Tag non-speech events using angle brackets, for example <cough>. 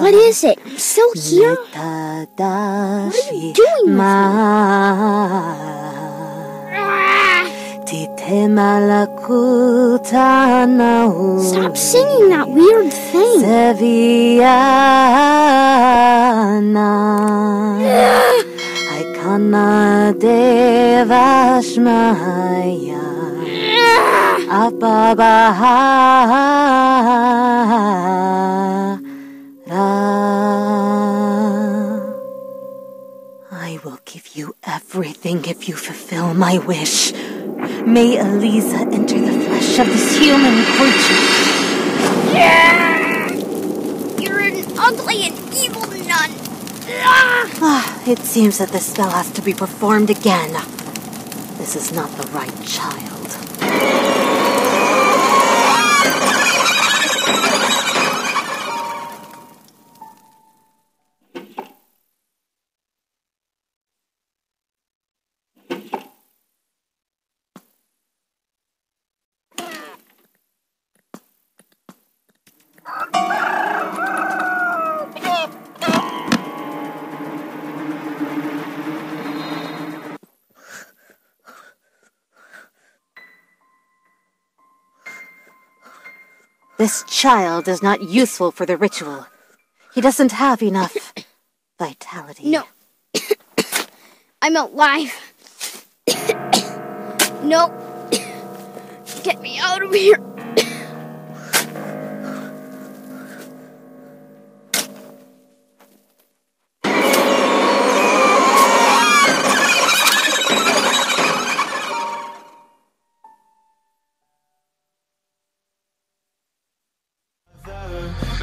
What is it? I'm still here? What are you doing Stop singing that weird thing. I will give you everything if you fulfill my wish. May Eliza enter the flesh of this human creature. You're an ugly and evil nun. Ah, it seems that the spell has to be performed again. This is not the right child. This child is not useful for the ritual. He doesn't have enough <coughs> vitality. No. <coughs> I'm alive. <coughs> no. Get me out of here.